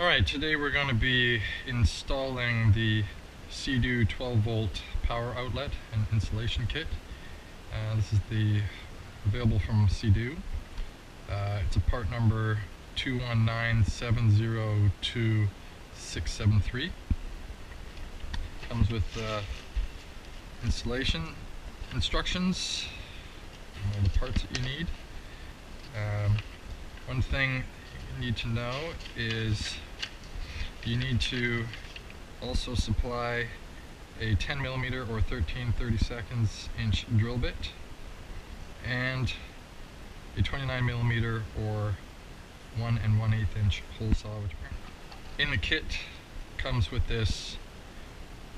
Alright, today we're going to be installing the Sea-Doo 12 volt power outlet and installation kit. Uh, this is the available from Sea-Doo. Uh, it's a part number 219702673. Comes with uh, installation instructions, all the parts that you need. Um, one thing you need to know is you need to also supply a 10 millimeter or 13 30 seconds inch drill bit and a 29 millimeter or 1 and 1 8 inch hole saw in the kit comes with this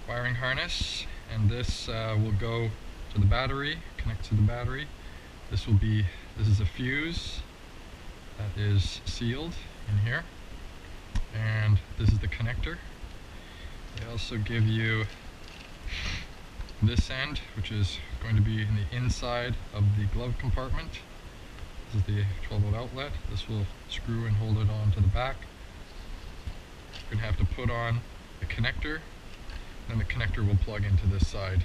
wiring harness and this uh, will go to the battery connect to the battery. This will be this is a fuse that is sealed in here and this is the connector. They also give you this end which is going to be in the inside of the glove compartment. This is the 12 volt outlet. This will screw and hold it on to the back. You're going to have to put on the connector. And the connector will plug into this side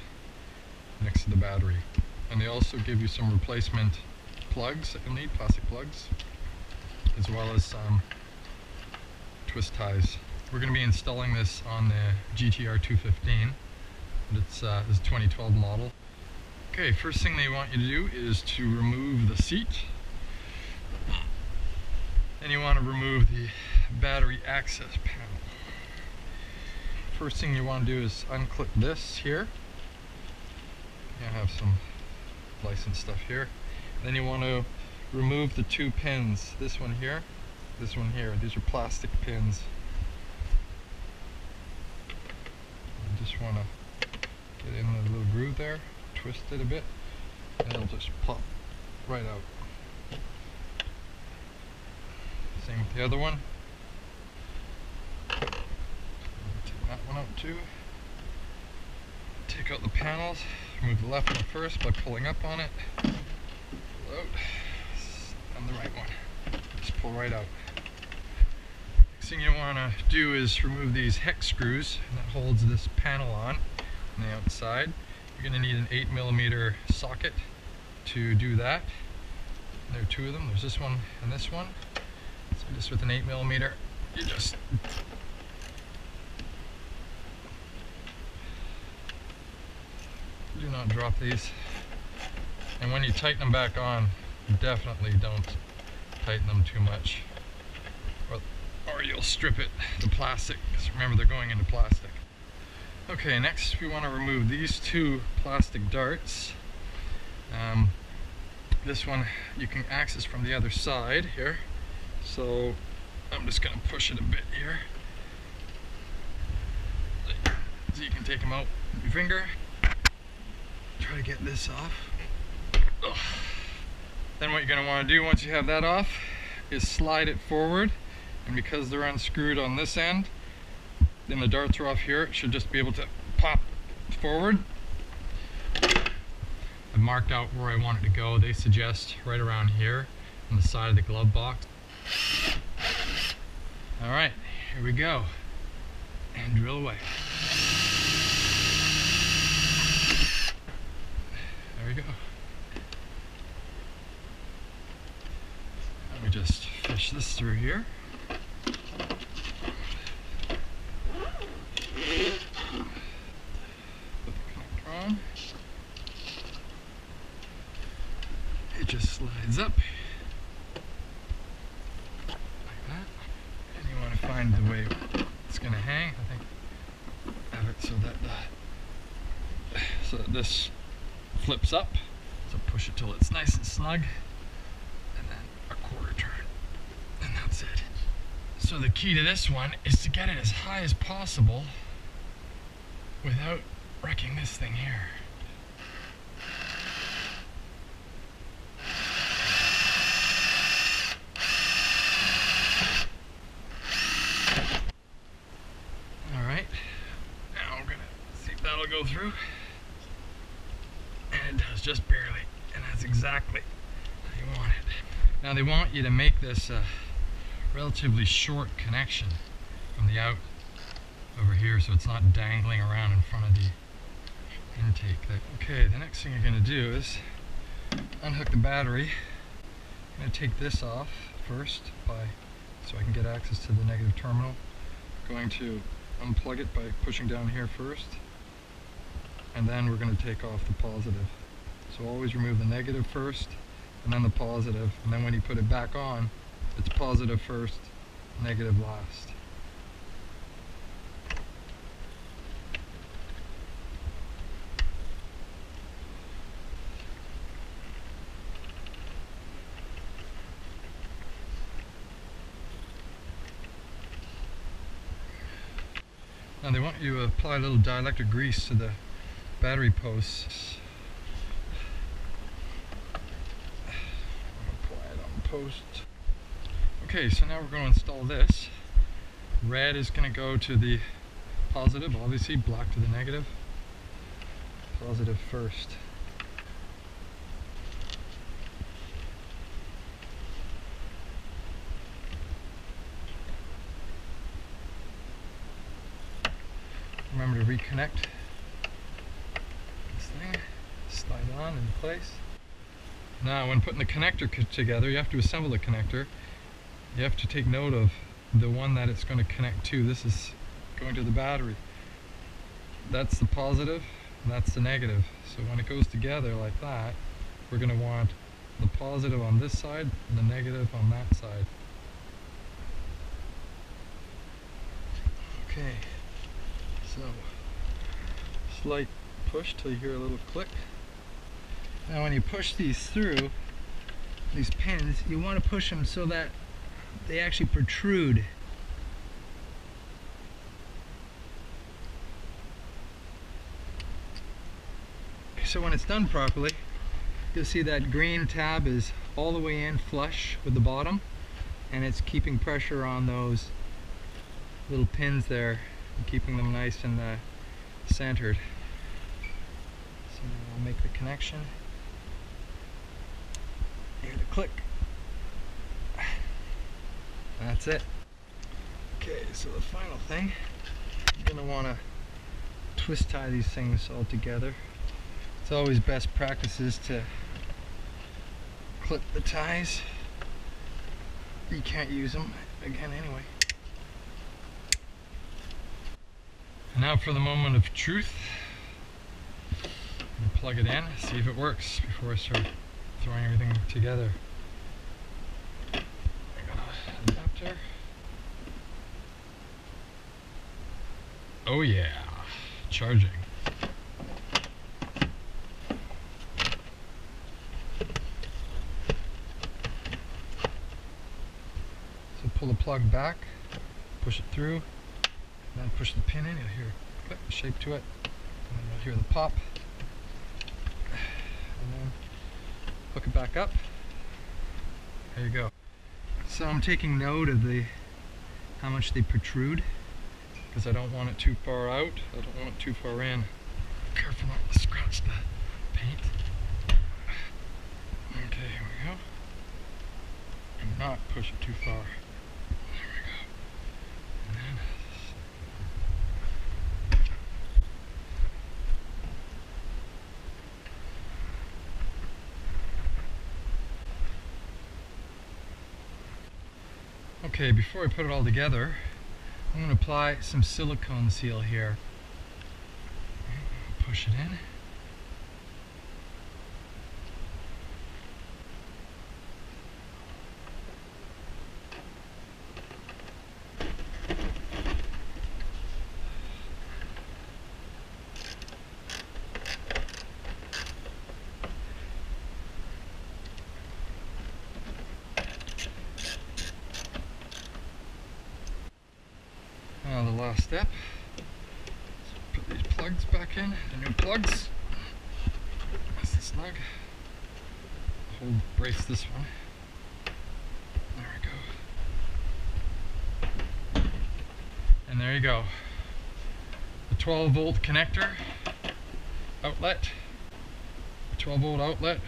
next to the battery. And they also give you some replacement plugs that you'll need, plastic plugs as well as some twist ties. We're going to be installing this on the GTR 215. It's uh, this 2012 model. Okay, first thing they want you to do is to remove the seat. Then you want to remove the battery access panel. First thing you want to do is unclip this here. I have some license stuff here. Then you want to remove the two pins, this one here, this one here. These are plastic pins. You just want to get in the little groove there, twist it a bit, and it'll just pop right out. Same with the other one. Take that one out too. Take out the panels, remove the left one first by pulling up on it. Pull out the right one. Right out. Next thing you want to do is remove these hex screws that holds this panel on on the outside. You're going to need an 8 millimeter socket to do that. There are two of them. There's this one and this one. So just with an 8 millimeter, you just do not drop these. And when you tighten them back on, definitely don't tighten them too much. Or, or you'll strip it the plastic because remember they're going into plastic. Okay next we want to remove these two plastic darts. Um, this one you can access from the other side here. So I'm just gonna push it a bit here. So you can take them out with your finger. Try to get this off. Then what you're going to want to do once you have that off is slide it forward and because they're unscrewed on this end then the darts are off here it should just be able to pop forward. I've marked out where I want it to go. They suggest right around here on the side of the glove box. Alright, here we go. And drill away. There we go. Me just fish this through here. It just slides up like that. And you want to find the way it's going to hang. I think have it so that the, so that this flips up. So push it till it's nice and snug. So the key to this one is to get it as high as possible without wrecking this thing here. Alright, now I'm gonna see if that'll go through. And it does just barely, and that's exactly how you want it. Now they want you to make this uh, relatively short connection from the out over here so it's not dangling around in front of the intake. Okay, the next thing you're going to do is unhook the battery. I'm going to take this off first by so I can get access to the negative terminal. Going to unplug it by pushing down here first and then we're going to take off the positive. So always remove the negative first and then the positive and then when you put it back on it's positive first, negative last. Now they want you to apply a little dielectric grease to the battery posts. Apply it on post. Okay, so now we're going to install this. Red is going to go to the positive, obviously, black to the negative. Positive first. Remember to reconnect this thing, slide on in place. Now when putting the connector together, you have to assemble the connector. You have to take note of the one that it's going to connect to. This is going to the battery. That's the positive, that's the negative. So when it goes together like that, we're going to want the positive on this side and the negative on that side. Okay. So, slight push till you hear a little click. Now when you push these through, these pins, you want to push them so that they actually protrude. So when it's done properly, you'll see that green tab is all the way in flush with the bottom and it's keeping pressure on those little pins there keeping them nice and uh, centered. So now I'll make the connection. Hear the click. That's it. Okay, so the final thing, you're want to twist tie these things all together. It's always best practices to clip the ties. You can't use them again anyway. now for the moment of truth. plug it in, see if it works before I start throwing everything together. I got an adapter. Oh yeah, charging. So pull the plug back, push it through, and then push the pin in, you'll hear click, shape to it. And then you'll hear the pop. And then hook it back up. There you go. So I'm taking note of the how much they protrude because I don't want it too far out. I don't want it too far in. Careful not to scratch the paint. Okay, here we go. And not push it too far. Okay, before I put it all together, I'm going to apply some silicone seal here. Push it in. Last step. put these plugs back in, the new plugs. That's the snug. Hold, brace this one. There we go. And there you go. The 12 volt connector outlet. 12 volt outlet